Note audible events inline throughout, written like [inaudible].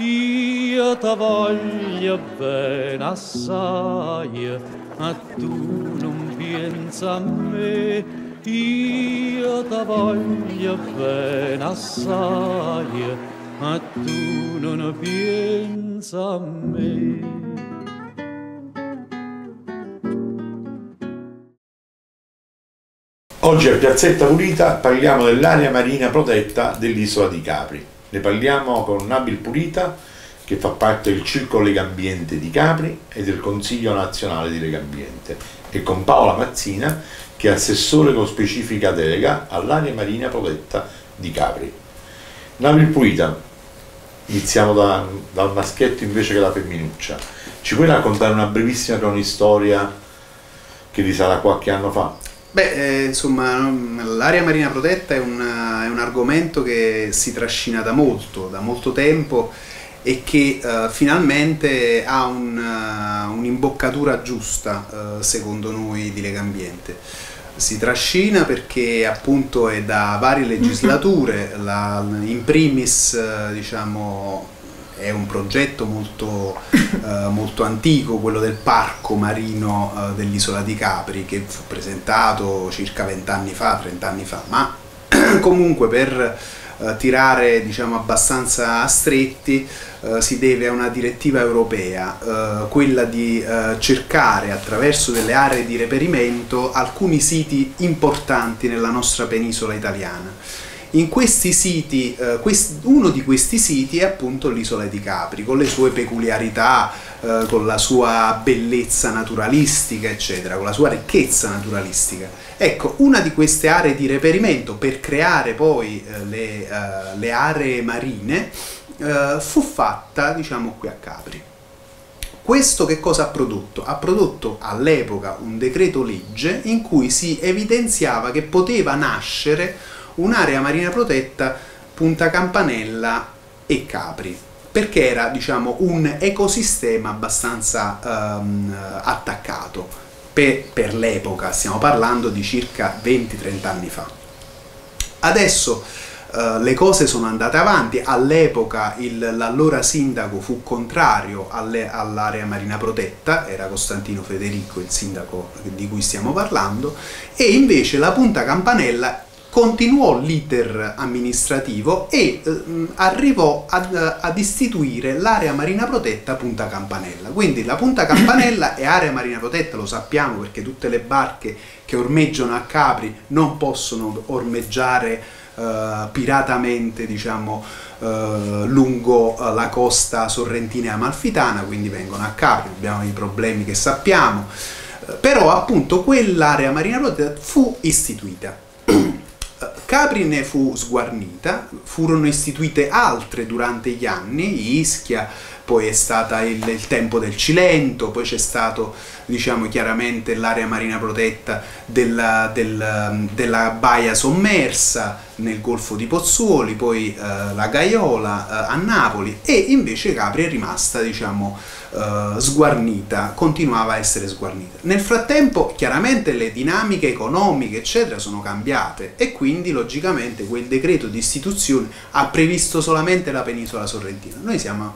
io ti voglio bene assai, ma tu non pensa a me, io ti voglio bene assai, ma tu non pensa a me. Oggi a Piazzetta Pulita parliamo dell'area marina protetta dell'isola di Capri. Ne parliamo con Nabil Pulita, che fa parte del Circolo Legambiente di Capri e del Consiglio Nazionale di Legambiente, e con Paola Mazzina, che è assessore con specifica delega all'area marina protetta di Capri. Nabil Pulita, iniziamo da, dal maschietto invece che da femminuccia. Ci puoi raccontare una brevissima cronistoria che risale a qualche anno fa? Beh, eh, insomma, l'area marina protetta è un, è un, argomento che si trascina da molto, da molto tempo e che uh, finalmente ha uh, un'imboccatura giusta, uh, secondo noi, di Legambiente. Si trascina perché appunto è da varie legislature, la, in primis diciamo è un progetto molto, [coughs] eh, molto antico, quello del parco marino eh, dell'isola di Capri, che fu presentato circa 20 anni fa, 30 anni fa, ma [coughs] comunque per eh, tirare diciamo, abbastanza stretti eh, si deve a una direttiva europea, eh, quella di eh, cercare attraverso delle aree di reperimento alcuni siti importanti nella nostra penisola italiana in questi siti, eh, uno di questi siti è appunto l'isola di Capri, con le sue peculiarità, eh, con la sua bellezza naturalistica, eccetera, con la sua ricchezza naturalistica. Ecco, una di queste aree di reperimento per creare poi eh, le, le, aree marine fu fatta, diciamo, qui a Capri. Questo che cosa ha prodotto? Ha prodotto all'epoca un decreto legge in cui si evidenziava che poteva nascere un'area marina protetta Punta Campanella e Capri perché era diciamo, un ecosistema abbastanza um, attaccato per, per l'epoca, stiamo parlando di circa 20-30 anni fa. Adesso uh, le cose sono andate avanti, all'epoca l'allora sindaco fu contrario all'area marina protetta, era Costantino Federico il sindaco di cui stiamo parlando, e invece la Punta Campanella continuò l'iter amministrativo e eh, arrivò ad, ad, istituire l'area marina protetta Punta Campanella. Quindi la Punta Campanella è area marina protetta, lo sappiamo perché tutte le barche che ormeggiano a Capri non possono ormeggiare eh, piratamente, diciamo, eh, lungo eh, la costa sorrentina e amalfitana, quindi vengono a Capri, abbiamo i problemi che sappiamo. Eh, però appunto quell'area marina protetta fu istituita Capri ne fu sguarnita, furono istituite altre durante gli anni, Ischia, poi è stata il, il tempo del Cilento, poi c'è stato diciamo chiaramente l'area marina protetta della, del, della baia sommersa nel golfo di Pozzuoli, poi eh, la Gaiola eh, a Napoli e invece Capri è rimasta diciamo eh, sguarnita, continuava a essere sguarnita. Nel frattempo chiaramente le dinamiche economiche eccetera sono cambiate e quindi logicamente quel decreto di istituzione ha previsto solamente la penisola sorrentina. Noi siamo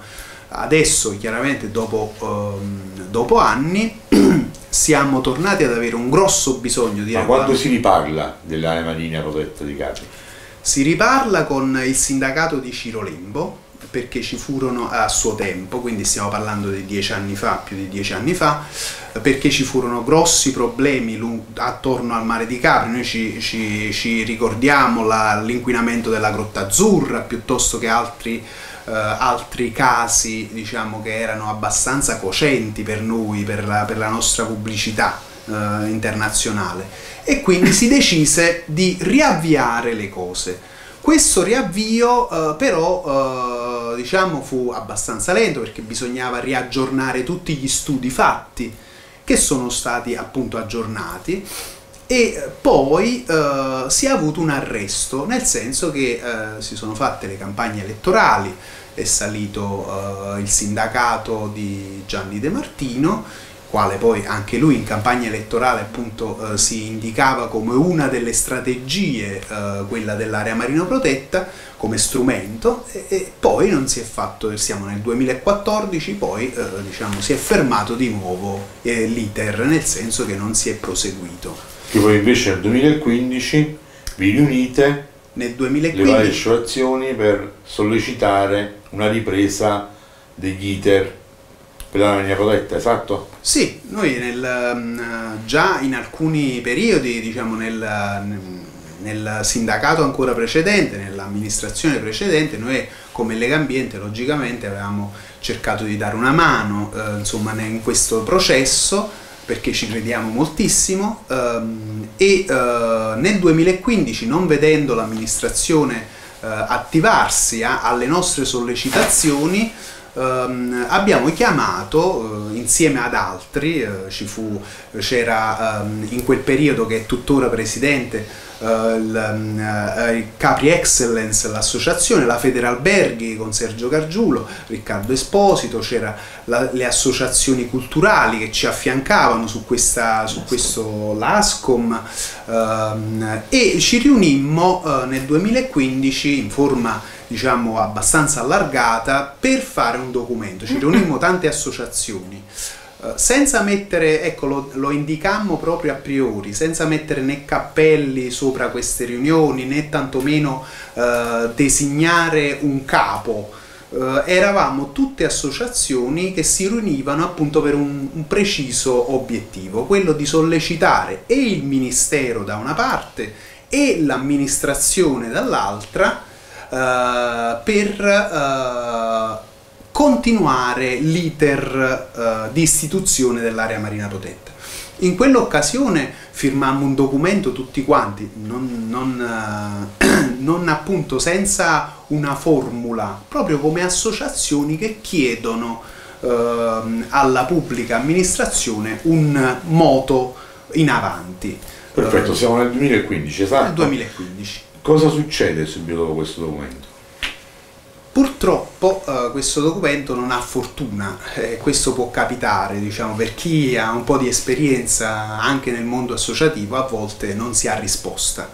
adesso chiaramente dopo, um, dopo anni [clears throat] siamo tornati ad avere un grosso bisogno di... Ma quando si riparla dell'area marina protetta di Capri? Si riparla con il sindacato di Ciro Lembo perché ci furono a suo tempo, quindi stiamo parlando di dieci anni fa, più di dieci anni fa, perché ci furono grossi problemi attorno al mare di Capri, noi ci, ci, ci ricordiamo l'inquinamento della Grotta Azzurra piuttosto che altri eh, altri casi diciamo che erano abbastanza cocenti per noi, per la, per la nostra pubblicità eh, internazionale e quindi si decise di riavviare le cose. Questo riavvio eh, però eh, diciamo fu abbastanza lento perché bisognava riaggiornare tutti gli studi fatti che sono stati appunto aggiornati e poi eh, si è avuto un arresto, nel senso che eh, si sono fatte le campagne elettorali, è salito eh, il sindacato di Gianni De Martino, quale poi anche lui in campagna elettorale appunto eh, si indicava come una delle strategie eh, quella dell'area marina protetta come strumento e, e, poi non si è fatto, siamo nel 2014, poi eh, diciamo, si è fermato di nuovo eh, l'iter, nel senso che non si è proseguito. Che voi invece nel 2015 vi riunite nel 2015, le varie associazioni per sollecitare una ripresa degli iter per la linea protetta, esatto? Sì, noi nel, mm, già in alcuni periodi, diciamo nel, nel sindacato ancora precedente, nell'amministrazione precedente, noi come Lega Ambiente logicamente avevamo cercato di dare una mano eh, insomma, in questo processo perché ci crediamo moltissimo ehm, e eh, nel 2015 non vedendo l'amministrazione eh, attivarsi a, alle nostre sollecitazioni Um, abbiamo chiamato uh, insieme ad altri, uh, fu, c'era um, in quel periodo che è tuttora presidente uh, il, Capri Excellence, l'associazione, la Federalberghi con Sergio Gargiulo, Riccardo Esposito, c'erano le associazioni culturali che ci affiancavano su, questa, su questo LASCOM um, e ci riunimmo nel 2015 in forma diciamo abbastanza allargata per fare un documento. Ci riunimmo tante associazioni eh, senza mettere, ecco lo, lo, indicammo proprio a priori, senza mettere né cappelli sopra queste riunioni né tantomeno uh, designare un capo. Uh, eravamo tutte associazioni che si riunivano appunto per un, un preciso obiettivo, quello di sollecitare e il Ministero da una parte e l'amministrazione dall'altra uh, per uh, continuare l'iter uh, di istituzione dell'area marina protetta. In quell'occasione firmammo un documento tutti quanti, non, non, [clears throat] non, appunto senza una formula, proprio come associazioni che chiedono uh, alla pubblica amministrazione un moto in avanti. Perfetto, siamo nel 2015, esatto? Nel 2015. Cosa succede subito dopo questo documento? Purtroppo eh, questo documento non ha fortuna, eh, questo può capitare, diciamo, per chi ha un po' di esperienza anche nel mondo associativo, a volte non si ha risposta.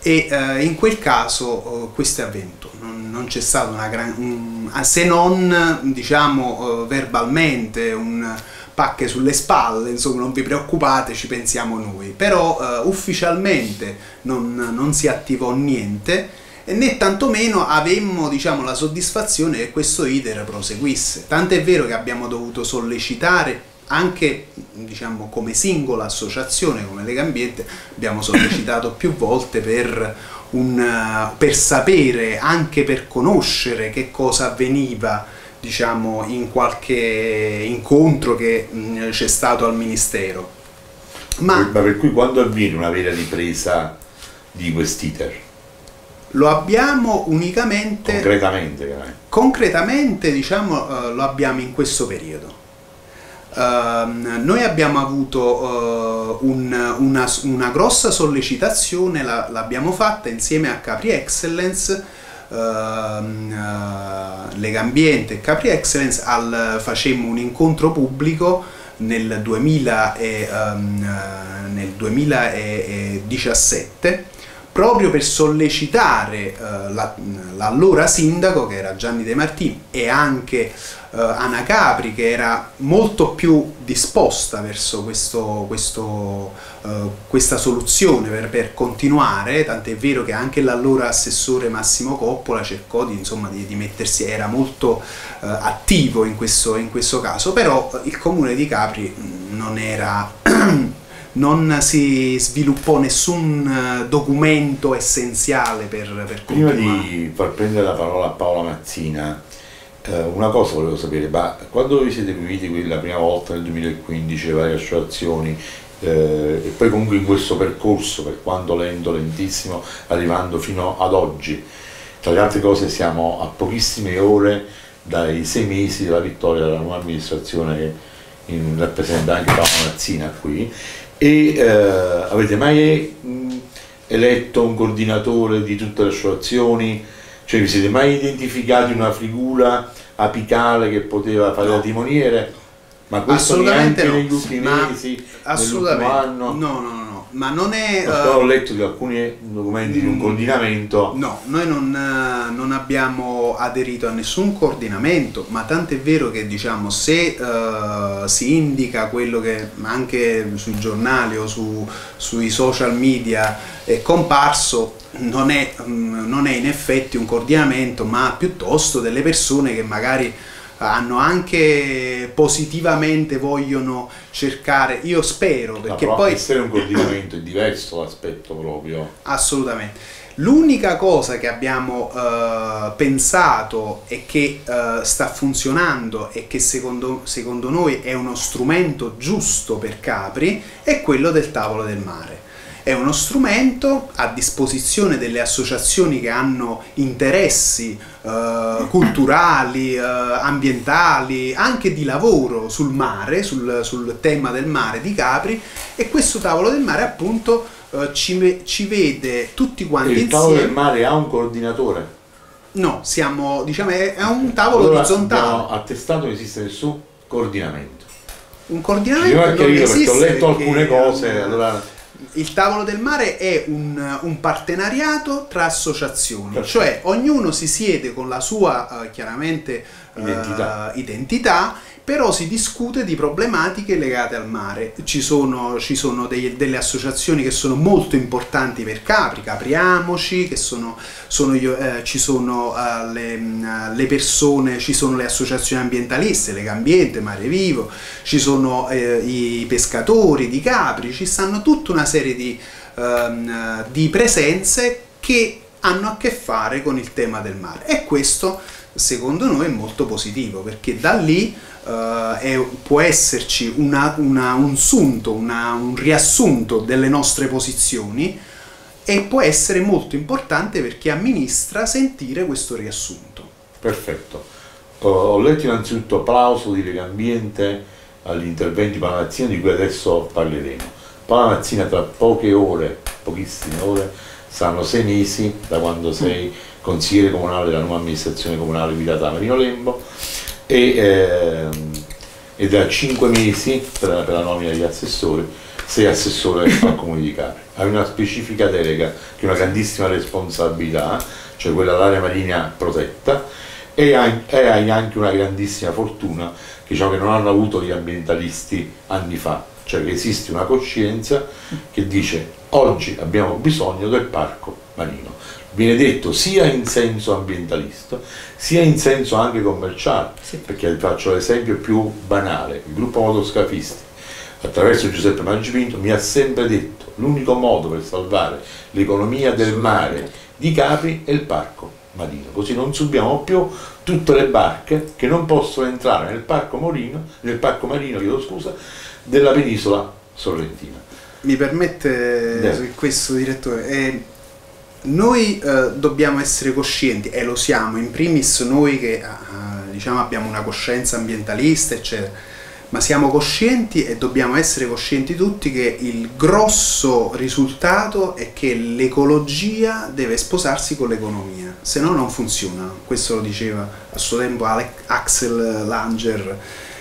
E eh, in quel caso eh, questo è avvenuto, non, non c'è stato una gran... se non, diciamo, eh, verbalmente, un pacche sulle spalle, insomma non vi preoccupate, ci pensiamo noi, però uh, ufficialmente non, non, si attivò niente né tantomeno avemmo diciamo, la soddisfazione che questo iter proseguisse. Tant'è vero che abbiamo dovuto sollecitare anche diciamo, come singola associazione, come Lega Ambiente, abbiamo sollecitato più volte per, un, per sapere, anche per conoscere che cosa avveniva diciamo, in qualche incontro che c'è stato al Ministero. Ma, Ma, per cui quando avviene una vera ripresa di quest'iter? Lo abbiamo unicamente... Concretamente, concretamente diciamo, uh, lo abbiamo in questo periodo. Uh, noi abbiamo avuto uh, un, una, una, grossa sollecitazione, la, l'abbiamo fatta insieme a Capri Excellence Ehm, eh, Lega Ambiente e Capri Excellence al, facemmo un incontro pubblico nel, 2000 e, um, nel 2017 proprio per sollecitare uh, l'allora sindaco che era Gianni De Martini e anche uh, Ana Capri che era molto più disposta verso questo, questo, uh, questa soluzione per, per continuare, tant'è vero che anche l'allora assessore Massimo Coppola cercò di, insomma, di, di mettersi, era molto attivo in questo, in questo caso, però il comune di Capri non era [clears throat] non si sviluppò nessun eh, documento essenziale per, per Prima di far prendere la parola a Paola Mazzina, eh, una cosa volevo sapere, ma quando vi siete riuniti la prima volta nel 2015, le varie associazioni, eh, e poi comunque in questo percorso, per quanto lento, lentissimo, arrivando fino ad oggi, tra le altre cose siamo a pochissime ore dai sei mesi della vittoria della nuova amministrazione che rappresenta anche Paola Mazzina qui, e eh, avete mai eletto un coordinatore di tutte le associazioni? Cioè vi siete mai identificati una figura apicale che poteva fare no. da timoniere? Ma questo neanche no. negli ultimi Ma mesi, Assolutamente. nell'ultimo anno. No, no, no, no. Ma non è... Eh, ho letto di alcuni documenti di un Mm. coordinamento. No, noi non, eh, non abbiamo aderito a nessun coordinamento, ma tant'è vero che diciamo se eh, si indica quello che anche sui giornali o su- sui social media è comparso, non è, mm, non è in effetti un coordinamento, ma piuttosto delle persone che magari hanno anche positivamente vogliono cercare, io spero, perché però poi essere un coordinamento è diverso l'aspetto proprio. Assolutamente. L'unica cosa che abbiamo eh, pensato e che eh, sta funzionando e che secondo, secondo noi è uno strumento giusto per Capri è quello del tavolo del mare. È uno strumento a disposizione delle associazioni che hanno interessi eh, culturali, eh, ambientali, anche di lavoro sul mare, sul, sul tema del mare di Capri e questo tavolo del mare appunto eh, ci, ci vede tutti quanti il tavolo del insieme. mare ha un coordinatore. No, siamo, diciamo, è, è un tavolo Allora, orizzontale. attestato che esiste nessun coordinamento. Un coordinamento devo non chiarire perché esiste ho letto alcune cose, allora Il tavolo del mare è un, un partenariato tra associazioni, Perfetto. cioè ognuno si siede con la sua eh, chiaramente Identità. identità, però si discute di problematiche legate al mare. Ci sono, ci sono dei- delle associazioni che sono molto importanti per Capri, Capriamoci, sono, sono io- eh, ci sono eh, le, mh, le persone, ci sono le associazioni ambientaliste, Lega Ambiente, Mare Vivo, ci sono eh, i pescatori di Capri, ci stanno tutta una serie di, ehm, di presenze che hanno a che fare con il tema del mare e questo secondo noi è molto positivo perché da lì eh, è- può esserci una- una- un sunto, una- un riassunto delle nostre posizioni e può essere molto importante per chi amministra sentire questo riassunto. perfetto. Ho, ho letto innanzitutto applauso di Lega Ambiente agli interventi Palamazzina di cui adesso parleremo. Palamazzina tra poche ore, pochissime ore, saranno sei mesi da quando sei consigliere comunale della nuova amministrazione comunale guidata da Marino Lembo e, ehm, e da cinque mesi per, per la nomina degli assessori sei assessore al comune di Capri. Hai una specifica delega che è una grandissima responsabilità, cioè quella dell'area marina protetta, e hai, e hai anche una grandissima fortuna diciamo, che non hanno avuto gli ambientalisti anni fa, cioè che esiste una coscienza che dice oggi abbiamo bisogno del parco marino. Viene detto sia in senso ambientalista, sia in senso anche commerciale, Sì. perché faccio l'esempio più banale, il gruppo motoscafisti attraverso Giuseppe Maggipinto mi ha sempre detto l'unico modo per salvare l'economia del mare di Capri è il parco marino, così non subiamo più tutte le barche che non possono entrare nel parco marino, nel parco marino, chiedo scusa, della penisola sorrentina. Mi permette su questo direttore, eh, noi eh, dobbiamo essere coscienti e lo siamo, in primis noi che eh, diciamo abbiamo una coscienza ambientalista, eccetera, ma siamo coscienti e dobbiamo essere coscienti tutti che il grosso risultato è che l'ecologia deve sposarsi con l'economia, se no non funziona. Questo lo diceva a suo tempo Ale- Axel Langer.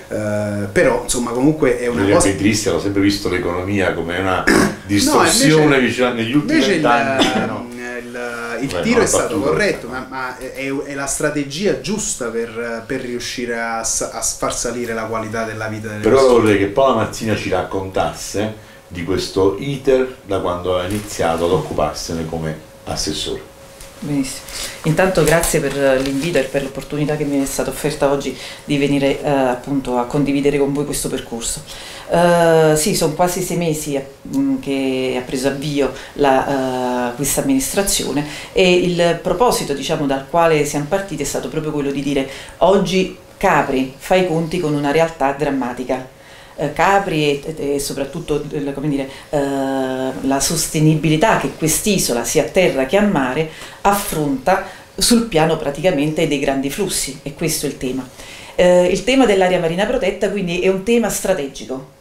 eh, però insomma comunque è una Gli cosa ambientalisti hanno sempre visto l'economia come una [coughs] No, distorsione invece- vicino negli ultimi vent'anni. Il- il Beh, tiro è stato corretto, ma, ma è, è la strategia giusta per, per riuscire a, a far salire la qualità della vita delle Però persone. vorrei che Paola Mazzina ci raccontasse di questo iter da quando ha iniziato ad occuparsene come assessore. Benissimo. Intanto grazie per l'invito e per l'opportunità che mi è stata offerta oggi di venire eh, appunto a condividere con voi questo percorso. Eh, sì, sono quasi sei mesi eh, mh, che ha preso avvio la, eh, questa amministrazione e il proposito diciamo, dal quale siamo partiti è stato proprio quello di dire oggi Capri fa i conti con una realtà drammatica. Eh, Capri e, e soprattutto eh, dire, eh, la sostenibilità che quest'isola sia a terra che a mare affronta sul piano praticamente dei grandi flussi e questo è il tema. Eh, il tema dell'area marina protetta quindi è un tema strategico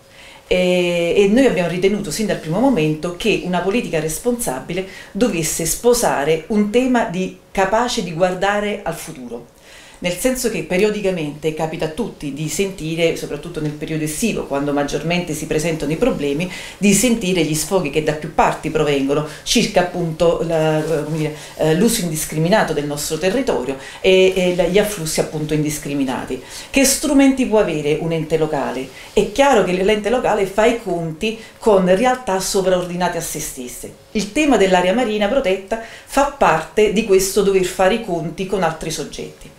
e, e noi abbiamo ritenuto sin dal primo momento che una politica responsabile dovesse sposare un tema di, capace di guardare al futuro. Nel senso che periodicamente capita a tutti di sentire, soprattutto nel periodo estivo, quando maggiormente si presentano i problemi, di sentire gli sfoghi che da più parti provengono circa appunto dire, eh, l'uso indiscriminato del nostro territorio e, e, gli afflussi appunto indiscriminati. Che strumenti può avere un ente locale? È chiaro che l'ente locale fa i conti con realtà sovraordinate a se stesse. Il tema dell'area marina protetta fa parte di questo dover fare i conti con altri soggetti.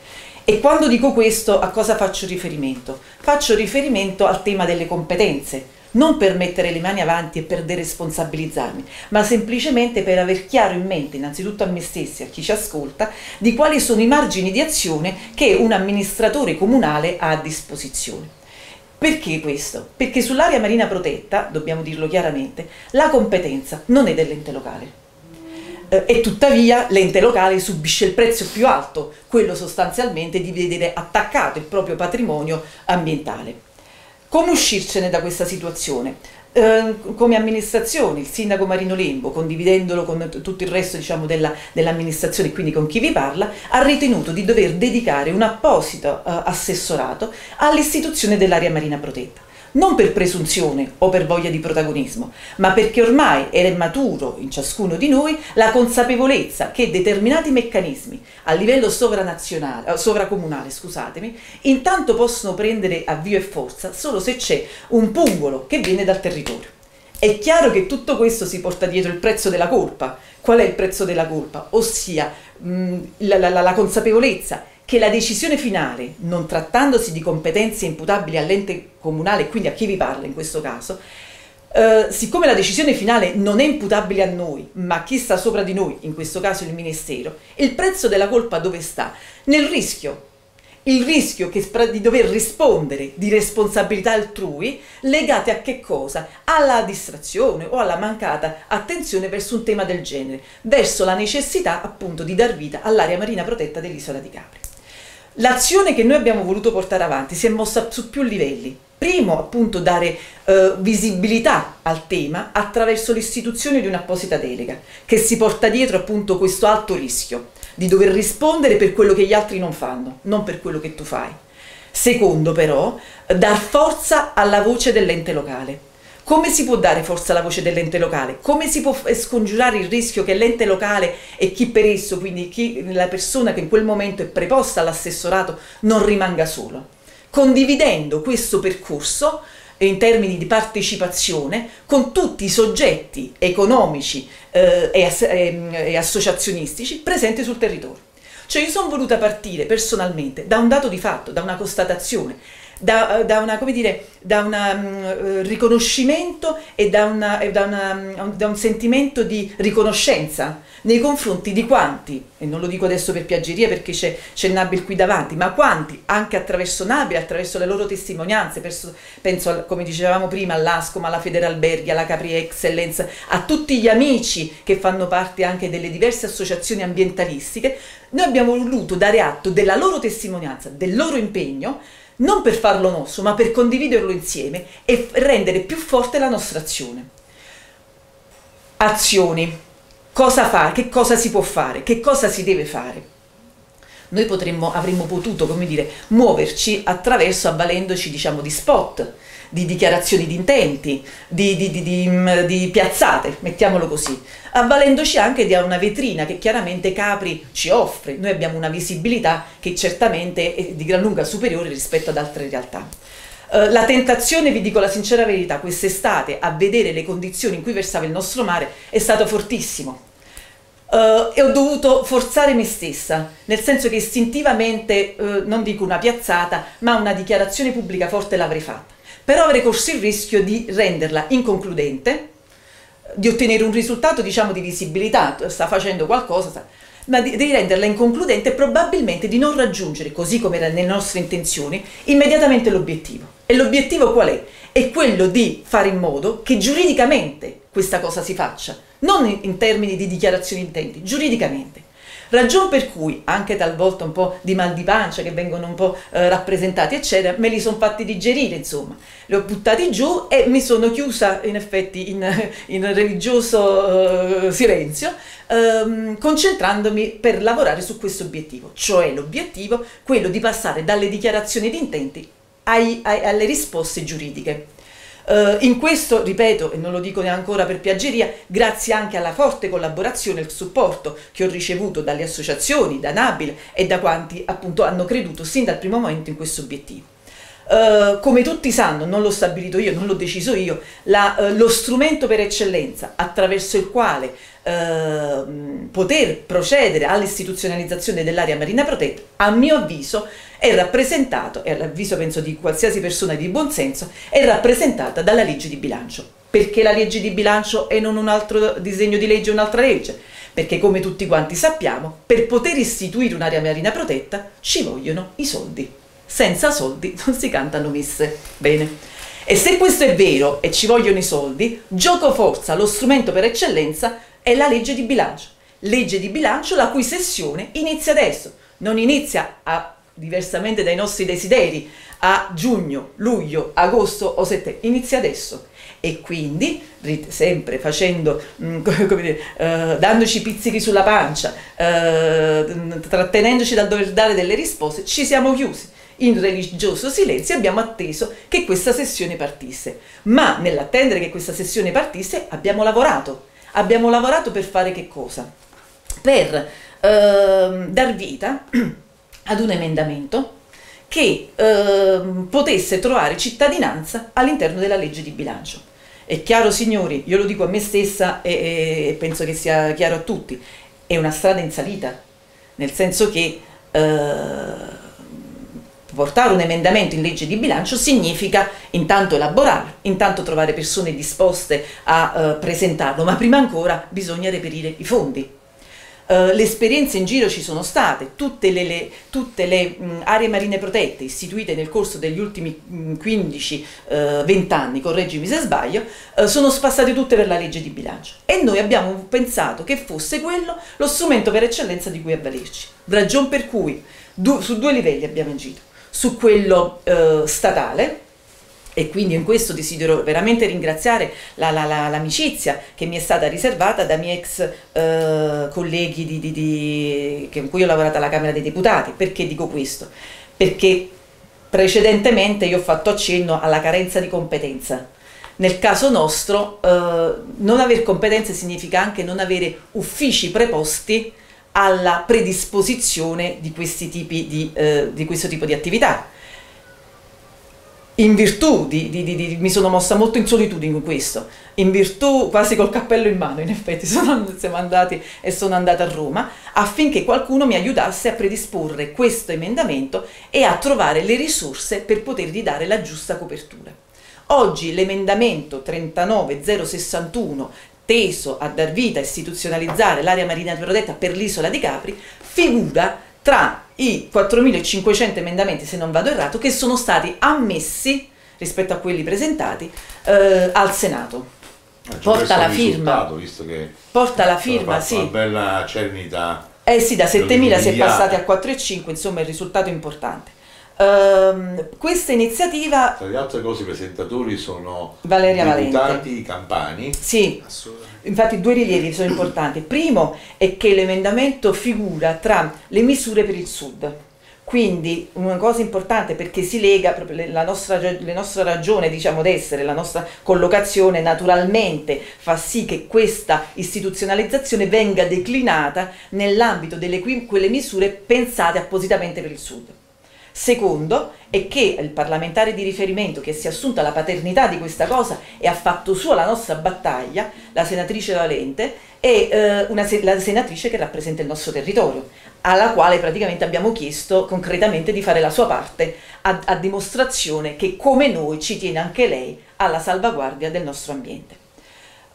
E quando dico questo a cosa faccio riferimento? Faccio riferimento al tema delle competenze, non per mettere le mani avanti e per deresponsabilizzarmi, ma semplicemente per aver chiaro in mente, innanzitutto a me stessi, a chi ci ascolta, di quali sono i margini di azione che un amministratore comunale ha a disposizione. Perché questo? Perché sull'area marina protetta, dobbiamo dirlo chiaramente, la competenza non è dell'ente locale eh, e tuttavia l'ente locale subisce il prezzo più alto, quello sostanzialmente di vedere attaccato il proprio patrimonio ambientale. Come uscircene da questa situazione? Eh, come amministrazione, il sindaco Marino Lembo, condividendolo con tutto il resto diciamo, della, dell'amministrazione, quindi con chi vi parla, ha ritenuto di dover dedicare un apposito eh, assessorato all'istituzione dell'area marina protetta non per presunzione o per voglia di protagonismo, ma perché ormai è maturo in ciascuno di noi la consapevolezza che determinati meccanismi a livello eh, sovracomunale, scusatemi, intanto possono prendere avvio e forza solo se c'è un pungolo che viene dal territorio. È chiaro che tutto questo si porta dietro il prezzo della colpa. Qual è il prezzo della colpa? Ossia mh, la, la, la consapevolezza che la decisione finale, non trattandosi di competenze imputabili all'ente comunale quindi a chi vi parla in questo caso, eh, siccome la decisione finale non è imputabile a noi, ma a chi sta sopra di noi, in questo caso il Ministero, il prezzo della colpa dove sta? Nel rischio. Il rischio che, di dover rispondere di responsabilità altrui legate a che cosa? Alla distrazione o alla mancata attenzione verso un tema del genere, verso la necessità appunto di dar vita all'area marina protetta dell'isola di Capri. L'azione che noi abbiamo voluto portare avanti si è mossa su più livelli. Primo, appunto, dare eh, visibilità al tema attraverso l'istituzione di un'apposita delega, che si porta dietro appunto questo alto rischio di dover rispondere per quello che gli altri non fanno, non per quello che tu fai. Secondo, però, dar forza alla voce dell'ente locale come si può dare forza alla voce dell'ente locale? Come si può scongiurare il rischio che l'ente locale e chi per esso, quindi chi, la persona che in quel momento è preposta all'assessorato, non rimanga solo? Condividendo questo percorso in termini di partecipazione con tutti i soggetti economici eh, e, ass- e, e associazionistici presenti sul territorio. Cioè io sono voluta partire personalmente da un dato di fatto, da una constatazione da, da, una, dire, da un um, riconoscimento e, da, una, e una, um, da, un sentimento di riconoscenza nei confronti di quanti, e non lo dico adesso per piaggeria perché c'è, c'è Nabil qui davanti, ma quanti anche attraverso Nabil, attraverso le loro testimonianze, penso, penso come dicevamo prima all'ASCOM, alla Federalberghi, alla Capri Excellence, a tutti gli amici che fanno parte anche delle diverse associazioni ambientalistiche, noi abbiamo voluto dare atto della loro testimonianza, del loro impegno, non per farlo nostro, ma per condividerlo insieme e rendere più forte la nostra azione. Azioni. Cosa fa? Che cosa si può fare? Che cosa si deve fare? Noi potremmo, avremmo potuto, come dire, muoverci attraverso, avvalendoci, diciamo, di spot, di dichiarazioni di intenti, di, di, di, mm, di, piazzate, mettiamolo così, avvalendoci anche di una vetrina che chiaramente Capri ci offre. Noi abbiamo una visibilità che certamente è di gran lunga superiore rispetto ad altre realtà. Uh, la tentazione, vi dico la sincera verità, quest'estate a vedere le condizioni in cui versava il nostro mare è stato fortissimo. Uh, e ho dovuto forzare me stessa, nel senso che istintivamente, uh, non dico una piazzata, ma una dichiarazione pubblica forte l'avrei fatta però avrei corso il rischio di renderla inconcludente, di ottenere un risultato diciamo di visibilità, sta facendo qualcosa, ma di, di renderla inconcludente e probabilmente di non raggiungere, così come era nelle nostre intenzioni, immediatamente l'obiettivo. E l'obiettivo qual è? È quello di fare in modo che giuridicamente questa cosa si faccia, non in, in termini di dichiarazioni intenti, giuridicamente. Ragion per cui, anche talvolta un po' di mal di pancia che vengono un po' eh, rappresentati, eccetera, me li sono fatti digerire, insomma. Li ho buttati giù e mi sono chiusa, in effetti, in, [laughs] in religioso eh, silenzio, ehm, concentrandomi per lavorare su questo obiettivo. Cioè l'obiettivo, quello di passare dalle dichiarazioni di intenti ai, ai, alle risposte giuridiche. Uh, in questo, ripeto, e non lo dico neanche ancora per piaggeria, grazie anche alla forte collaborazione e il supporto che ho ricevuto dalle associazioni, da Nabil e da quanti appunto hanno creduto sin dal primo momento in questo obiettivo. Uh, come tutti sanno, non l'ho stabilito io, non l'ho deciso io, la, uh, lo strumento per eccellenza attraverso il quale uh, poter procedere all'istituzionalizzazione dell'area marina protetta, a mio avviso, è rappresentato, e all'avviso penso di qualsiasi persona di buon senso, è rappresentata dalla legge di bilancio. Perché la legge di bilancio e non un altro disegno di legge un'altra legge? Perché come tutti quanti sappiamo, per poter istituire un'area marina protetta ci vogliono i soldi senza soldi non si cantano messe. Bene. E se questo è vero e ci vogliono i soldi, gioco forza, lo strumento per eccellenza è la legge di bilancio. Legge di bilancio la cui sessione inizia adesso, non inizia a, diversamente dai nostri desideri a giugno, luglio, agosto o settembre, inizia adesso. E quindi, sempre facendo, mm, [laughs] dire, eh, dandoci pizzichi sulla pancia, eh, trattenendoci dal dover dare delle risposte, ci siamo chiusi in religioso silenzio abbiamo atteso che questa sessione partisse. Ma nell'attendere che questa sessione partisse abbiamo lavorato. Abbiamo lavorato per fare che cosa? Per eh, dar vita [clears throat] ad un emendamento che eh, potesse trovare cittadinanza all'interno della legge di bilancio. È chiaro, signori, io lo dico a me stessa e, e penso che sia chiaro a tutti, è una strada in salita, nel senso che eh, portare un emendamento in legge di bilancio significa intanto elaborarlo, intanto trovare persone disposte a uh, presentarlo, ma prima ancora bisogna reperire i fondi. Uh, le esperienze in giro ci sono state, tutte le, le, tutte le mh, aree marine protette istituite nel corso degli ultimi 15-20 uh, anni, correggimi se sbaglio, uh, sono spassate tutte per la legge di bilancio e noi abbiamo pensato che fosse quello lo strumento per eccellenza di cui avvalerci. Ragion per cui du- su due livelli abbiamo agito su quello eh, statale e quindi in questo desidero veramente ringraziare la, la, la, l'amicizia che mi è stata riservata da miei ex eh, colleghi di, di, di, con cui ho lavorato alla Camera dei Deputati. Perché dico questo? Perché precedentemente io ho fatto accenno alla carenza di competenza. Nel caso nostro eh, non avere competenze significa anche non avere uffici preposti alla predisposizione di, questi tipi di, eh, di questo tipo di attività. In virtù di, di, di, mi sono mossa molto in solitudine in questo, in virtù quasi col cappello in mano, in effetti [laughs] sono, siamo andati e sono andata a Roma affinché qualcuno mi aiutasse a predisporre questo emendamento e a trovare le risorse per potergli dare la giusta copertura. Oggi l'emendamento 39061 teso a dar vita e istituzionalizzare l'area marina protetta per l'isola di Capri, figura tra i 4.500 emendamenti, se non vado errato, che sono stati ammessi rispetto a quelli presentati eh, al Senato. Eh, porta la firma. Visto che porta la firma, sì. Una bella cernita. Eh sì, da 7.000 si è passati a 4.500, insomma il risultato è importante. Uh, questa iniziativa. Tra le altre cose, i presentatori sono Valeria deputati campani. Sì, infatti due rilievi sono importanti. Primo è che l'emendamento figura tra le misure per il Sud. Quindi una cosa importante perché si lega proprio la nostra, la nostra ragione diciamo, d'essere, la nostra collocazione naturalmente fa sì che questa istituzionalizzazione venga declinata nell'ambito delle quelle misure pensate appositamente per il Sud. Secondo è che il parlamentare di riferimento che si è assunta la paternità di questa cosa e ha fatto sua la nostra battaglia, la senatrice Valente, è eh, una, la senatrice che rappresenta il nostro territorio, alla quale praticamente abbiamo chiesto concretamente di fare la sua parte, a, a dimostrazione che come noi ci tiene anche lei alla salvaguardia del nostro ambiente.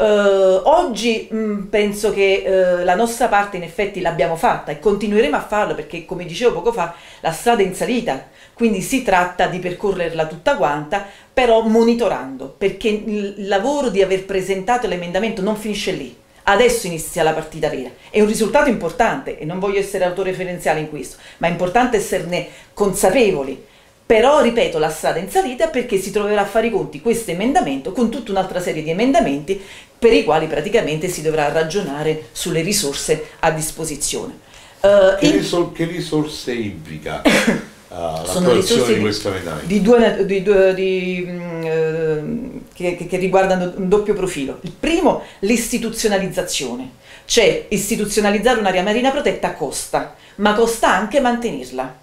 Uh, oggi mh, mm, penso che uh, la nostra parte in effetti l'abbiamo fatta e continueremo a farlo perché come dicevo poco fa la strada è in salita, quindi si tratta di percorrerla tutta quanta, però monitorando, perché il lavoro di aver presentato l'emendamento non finisce lì. Adesso inizia la partita vera. È un risultato importante e non voglio essere autoreferenziale in questo, ma è importante esserne consapevoli. Però, ripeto, la strada in salita perché si troverà a fare i conti questo emendamento con tutta un'altra serie di emendamenti per i quali praticamente si dovrà ragionare sulle risorse a disposizione. Uh, che, risor- che, risorse implica [coughs] uh, l'approvazione di questo emendamento? Di due, di due, di, uh, che, che, riguardano un doppio profilo. Il primo, l'istituzionalizzazione, cioè istituzionalizzare un'area marina protetta costa, ma costa anche mantenerla.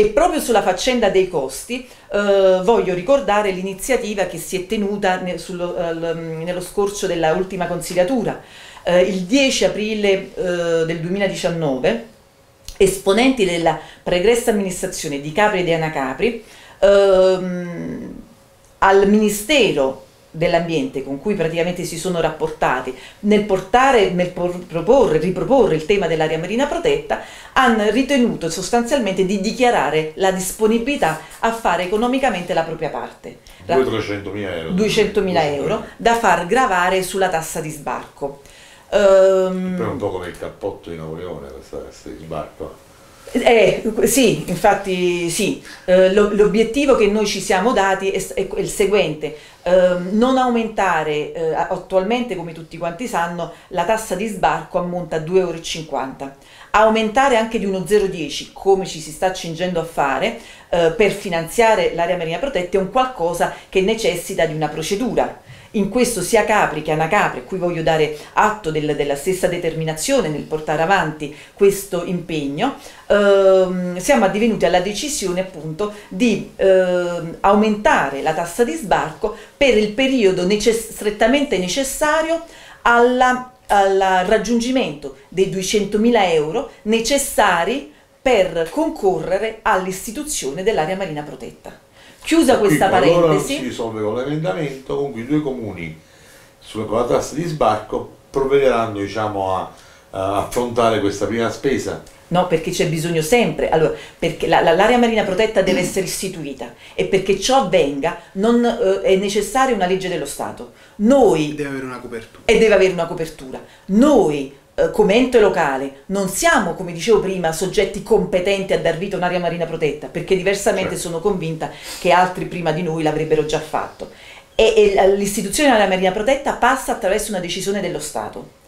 E proprio sulla faccenda dei costi eh, voglio ricordare l'iniziativa che si è tenuta nel, sullo, eh, nello scorcio della ultima consigliatura. Eh, il 10 aprile eh, del 2019 esponenti della pregressa amministrazione di Capri e di Anacapri ehm, al Ministero dell'ambiente con cui praticamente si sono rapportati nel portare, nel proporre, riproporre il tema dell'area marina protetta, hanno ritenuto sostanzialmente di dichiarare la disponibilità a fare economicamente la propria parte. 200.000 euro. 200.000 euro da far gravare sulla tassa di sbarco. Um, Però un po' come il cappotto di Napoleone questa tassa di sbarco. Eh, sì, infatti sì, eh, l'obiettivo che noi ci siamo dati è, è il seguente, eh, non aumentare, eh, attualmente come tutti quanti sanno la tassa di sbarco ammonta a 2,50 euro, aumentare anche di uno 0,10 come ci si sta accingendo a fare eh, per finanziare l'area marina protetta è un qualcosa che necessita di una procedura in questo sia Capri che Anacapri, a cui voglio dare atto del, della stessa determinazione nel portare avanti questo impegno, ehm, siamo addivenuti alla decisione appunto di ehm, aumentare la tassa di sbarco per il periodo necess- strettamente necessario alla, al raggiungimento dei 200.000 euro necessari per concorrere all'istituzione dell'area marina protetta. Chiusa Qui, questa parentesi. si risolve con l'emendamento con cui i due comuni sulla, con la tassa di sbarco provvederanno diciamo, a, a affrontare questa prima spesa. No, perché c'è bisogno sempre, allora, perché la, la, l'area marina protetta deve essere istituita e perché ciò avvenga non, eh, è necessaria una legge dello Stato. Noi, deve avere una copertura. E deve avere una copertura. Noi eh, come ente locale non siamo, come dicevo prima, soggetti competenti a dar vita a un'area marina protetta, perché diversamente certo. sono convinta che altri prima di noi l'avrebbero già fatto. E, e l'istituzione della marina protetta passa attraverso una decisione dello Stato.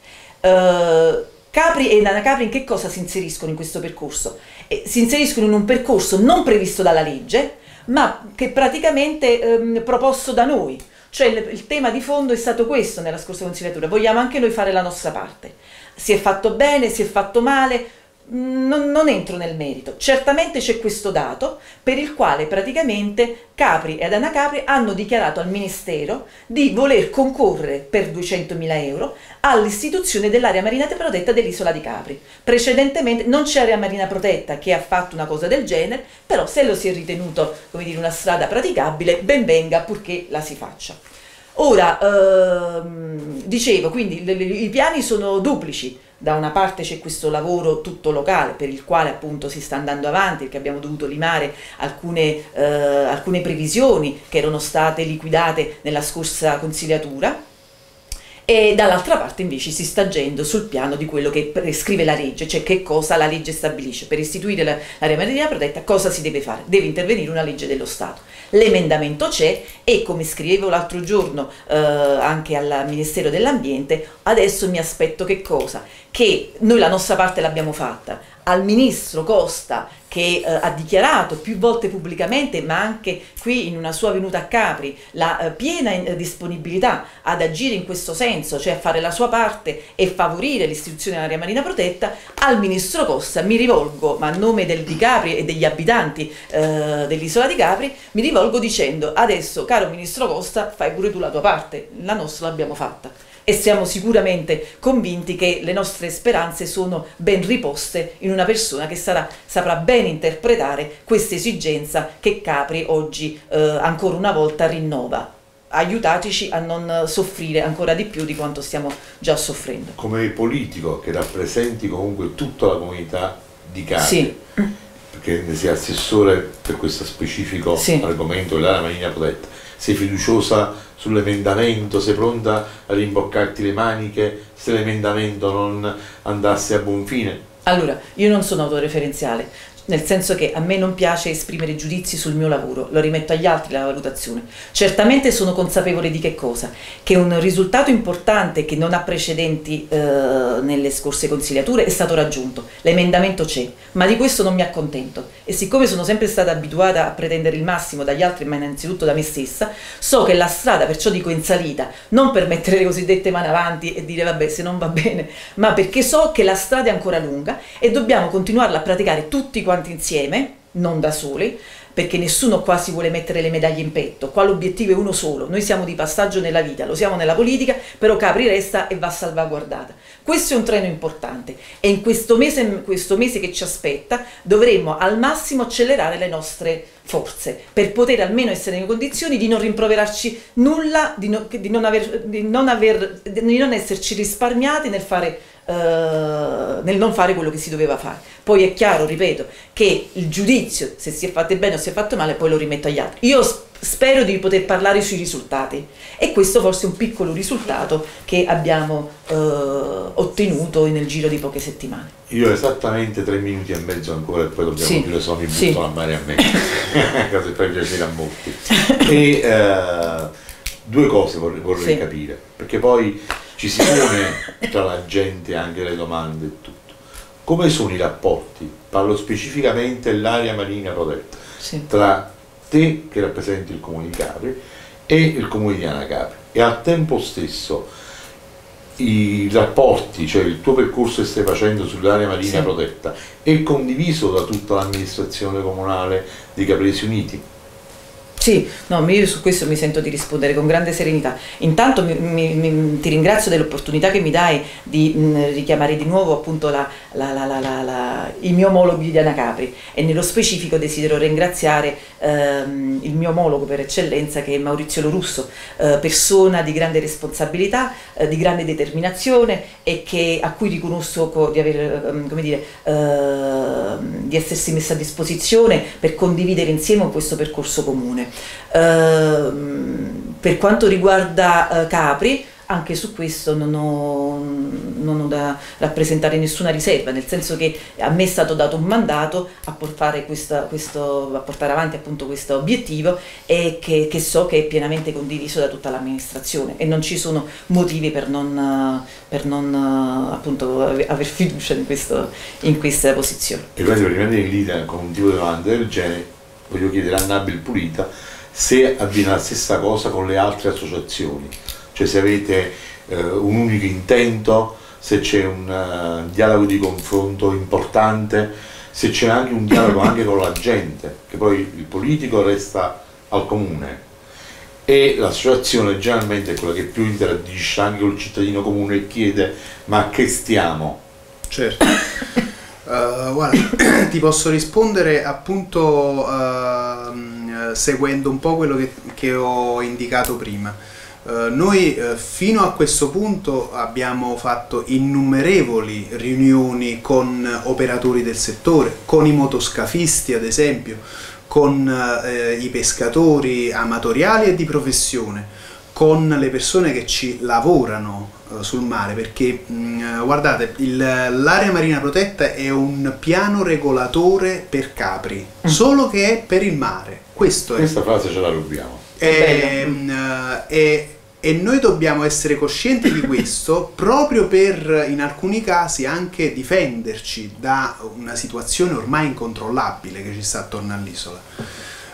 Uh, Capri e Nana Capri in che cosa si inseriscono in questo percorso? Eh, si inseriscono in un percorso non previsto dalla legge, ma che praticamente ehm, proposto da noi. Cioè il, il tema di fondo è stato questo nella scorsa consigliatura, vogliamo anche noi fare la nostra parte si è fatto bene, si è fatto male, mm, non, non, entro nel merito. Certamente c'è questo dato per il quale praticamente Capri ed Anna Capri hanno dichiarato al Ministero di voler concorrere per 200.000 euro all'istituzione dell'area marina protetta dell'isola di Capri. Precedentemente non c'è area marina protetta che ha fatto una cosa del genere, però se lo si è ritenuto come dire, una strada praticabile, ben venga purché la si faccia. Ora, ehm, dicevo, quindi le, le, i piani sono duplici. Da una parte c'è questo lavoro tutto locale per il quale appunto si sta andando avanti perché abbiamo dovuto limare alcune, eh, alcune previsioni che erano state liquidate nella scorsa consigliatura e dall'altra parte invece si sta agendo sul piano di quello che prescrive la legge, cioè che cosa la legge stabilisce. Per istituire l'area marina protetta cosa si deve fare? Deve intervenire una legge dello Stato. L'emendamento c'è e come scrivevo l'altro giorno eh, anche al Ministero dell'Ambiente, adesso mi aspetto che cosa? Che noi la nostra parte l'abbiamo fatta, al ministro Costa che eh, ha dichiarato più volte pubblicamente, ma anche qui in una sua venuta a Capri, la eh, piena in, eh, disponibilità ad agire in questo senso, cioè a fare la sua parte e favorire l'istituzione dell'area marina protetta, al ministro Costa mi rivolgo, ma a nome del, di Capri e degli abitanti eh, dell'isola di Capri, mi rivolgo dicendo adesso, caro ministro Costa, fai pure tu la tua parte, la nostra l'abbiamo fatta. E siamo sicuramente convinti che le nostre speranze sono ben riposte in una persona che sarà, saprà ben interpretare questa esigenza che Capri oggi eh, ancora una volta rinnova. Aiutateci a non soffrire ancora di più di quanto stiamo già soffrendo. Come politico che rappresenti comunque tutta la comunità di Capri, sì. perché ne sia assessore per questo specifico sì. argomento dell'area marina protetta, sei fiduciosa sull'emendamento, sei pronta a rimboccarti le maniche se l'emendamento non andasse a buon fine? Allora, io non sono autoreferenziale, nel senso che a me non piace esprimere giudizi sul mio lavoro, lo rimetto agli altri la valutazione. Certamente sono consapevole di che cosa? Che un risultato importante che non ha precedenti eh, nelle scorse consigliature è stato raggiunto, l'emendamento c'è, ma di questo non mi accontento e siccome sono sempre stata abituata a pretendere il massimo dagli altri, ma innanzitutto da me stessa, so che la strada, perciò dico in salita, non per mettere le cosiddette mani avanti e dire vabbè se non va bene, ma perché so che la strada è ancora lunga e dobbiamo continuarla a praticare tutti quanti quanti insieme, non da soli, perché nessuno qua si vuole mettere le medaglie in petto, qua l'obiettivo è uno solo, noi siamo di passaggio nella vita, lo siamo nella politica, però Capri resta e va salvaguardata. Questo è un treno importante e in questo mese, questo mese che ci aspetta dovremmo al massimo accelerare le nostre forze per poter almeno essere in condizioni di non rimproverarci nulla, di, no, di, non, aver, di, non, aver, di non esserci risparmiati nel fare nel non fare quello che si doveva fare. Poi è chiaro, ripeto, che il giudizio, se si è fatto bene o si è fatto male, poi lo rimetto agli altri. Io spero di poter parlare sui risultati e questo forse è un piccolo risultato che abbiamo uh, ottenuto nel giro di poche settimane. Io ho esattamente tre minuti e mezzo ancora e poi dobbiamo sì. dire se mi butto sì. la mare a me, [laughs] cosa fa piacere a molti. E uh, due cose vorrei, vorrei sì. capire, perché poi ci si pone tra la gente anche le domande e tutto. Come sono i rapporti, parlo specificamente dell'area marina protetta, sì. tra te che rappresenti il comune di Capri e il comune di Anacapri e al tempo stesso i rapporti, cioè il tuo percorso che stai facendo sull'area marina sì. protetta è condiviso da tutta l'amministrazione comunale di Capresi Uniti? Sì, no, io su questo mi sento di rispondere con grande serenità. Intanto mi, mi, mi, ti ringrazio dell'opportunità che mi dai di mh, richiamare di nuovo appunto la, la, la, i miei omologhi di Anacapri e nello specifico desidero ringraziare ehm, il mio omologo per eccellenza che è Maurizio Lorusso, eh, persona di grande responsabilità, eh, di grande determinazione e che, a cui riconosco di, aver, ehm, dire, eh, di essersi messa a disposizione per condividere insieme questo percorso comune. Ehm, per quanto riguarda eh, Capri, anche su questo non ho, non ho, da rappresentare nessuna riserva, nel senso che a me è stato dato un mandato a, questa, questo, a portare avanti questo obiettivo e che, che, so che è pienamente condiviso da tutta l'amministrazione e non ci sono motivi per non, per non appunto aver fiducia in, questo, in questa posizione. E per rimanere in linea con un tipo di domanda del genere, voglio chiedere a Nabil Pulita se avviene la stessa cosa con le altre associazioni, cioè se avete eh, un unico intento, se c'è un uh, dialogo di confronto importante, se c'è anche un dialogo [coughs] anche con la gente, che poi il politico resta al comune e l'associazione generalmente è quella che più interagisce anche con il cittadino comune e chiede ma a che stiamo? Certo. Uh, guarda, [coughs] ti posso rispondere appunto uh, seguendo un po' quello che, che ho indicato prima. Uh, noi fino a questo punto abbiamo fatto innumerevoli riunioni con operatori del settore, con i motoscafisti ad esempio, con i pescatori amatoriali e di professione, con le persone che ci lavorano eh, sul mare perché mh, mm, guardate l'area marina protetta è un piano regolatore per capri mm. solo che è per il mare questo questa è. frase ce la rubiamo e, mh, e, e noi dobbiamo essere coscienti di questo [laughs] proprio per in alcuni casi anche difenderci da una situazione ormai incontrollabile che ci sta attorno all'isola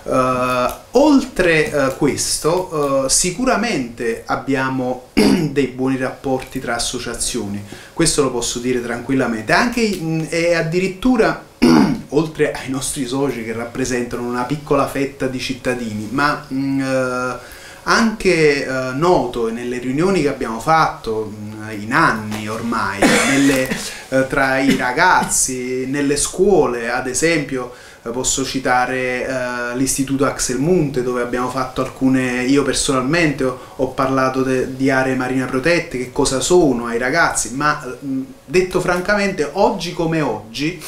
Uh, oltre uh, questo, uh, sicuramente abbiamo [clears throat] dei buoni rapporti tra associazioni, questo lo posso dire tranquillamente, anche mh, e addirittura [clears throat] oltre ai nostri soci che rappresentano una piccola fetta di cittadini, ma mh, anche noto nelle riunioni che abbiamo fatto in anni ormai, nelle, tra i ragazzi, nelle scuole, ad esempio posso citare uh, l'istituto Axel Munte dove abbiamo fatto alcune, io personalmente ho, ho parlato de, di aree marine protette, che cosa sono ai ragazzi, ma mh, detto francamente oggi come oggi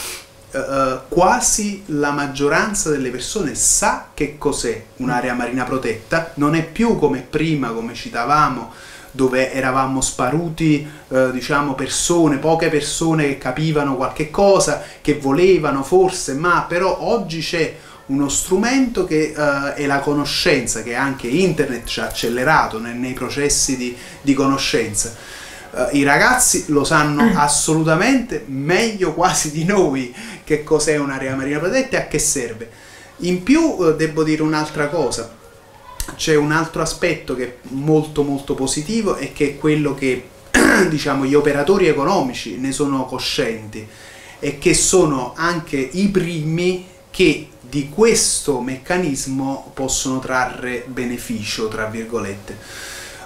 uh, quasi la maggioranza delle persone sa che cos'è un'area marina protetta, non è più come prima, come citavamo, dove eravamo sparuti, eh, diciamo, persone, poche persone che capivano qualche cosa, che volevano forse, ma però oggi c'è uno strumento che uh, è la conoscenza, che anche internet ci ha accelerato nei, nei processi di, di conoscenza. Uh, I ragazzi lo sanno assolutamente meglio quasi di noi che cos'è un'area marina protetta e a che serve. In più uh, devo dire un'altra cosa, c'è un altro aspetto che è molto molto positivo e che è quello che [clears throat] diciamo gli operatori economici ne sono coscienti e che sono anche i primi che di questo meccanismo possono trarre beneficio, tra virgolette.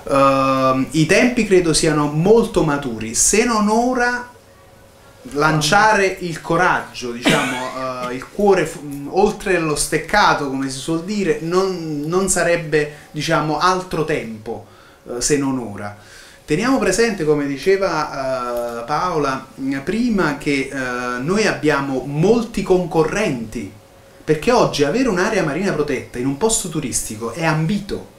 Uh, I tempi credo siano molto maturi, se non ora lanciare il coraggio, diciamo, uh, [coughs] il cuore oltre lo steccato, come si suol dire, non, non sarebbe, diciamo, altro tempo uh, se non ora. Teniamo presente, come diceva uh, Paola prima, che noi abbiamo molti concorrenti perché oggi avere un'area marina protetta in un posto turistico è ambito.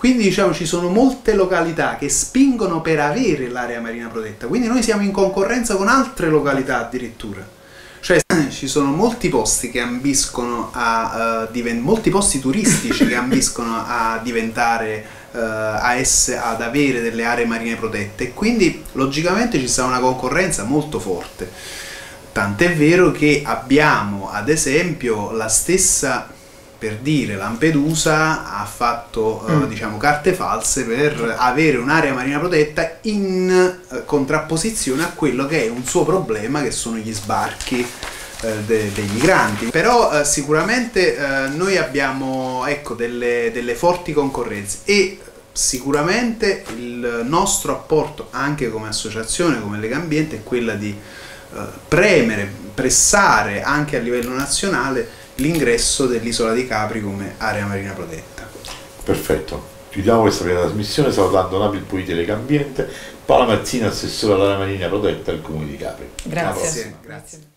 Quindi diciamo ci sono molte località che spingono per avere l'area marina protetta, quindi noi siamo in concorrenza con altre località addirittura. Cioè [clears throat] ci sono molti posti che ambiscono a uh, diventare molti posti turistici che [laughs] ambiscono a diventare uh, a esse, ad avere delle aree marine protette e quindi logicamente ci sarà una concorrenza molto forte. Tant'è vero che abbiamo ad esempio la stessa, per dire, Lampedusa ha fatto eh, mm. eh, diciamo, carte false per avere un'area marina protetta in eh, contrapposizione a quello che è un suo problema che sono gli sbarchi eh, de, dei migranti. Però sicuramente noi abbiamo ecco, delle, delle forti concorrenze e sicuramente il nostro apporto anche come associazione, come Lega Ambiente è quella di premere, pressare anche a livello nazionale l'ingresso dell'isola di Capri come area marina protetta. Perfetto. Chiudiamo questa prima trasmissione salutando Nabil Puliti Legambiente, Paola Mazzina, assessore all'area marina protetta del Comune di Capri. Grazie. Grazie.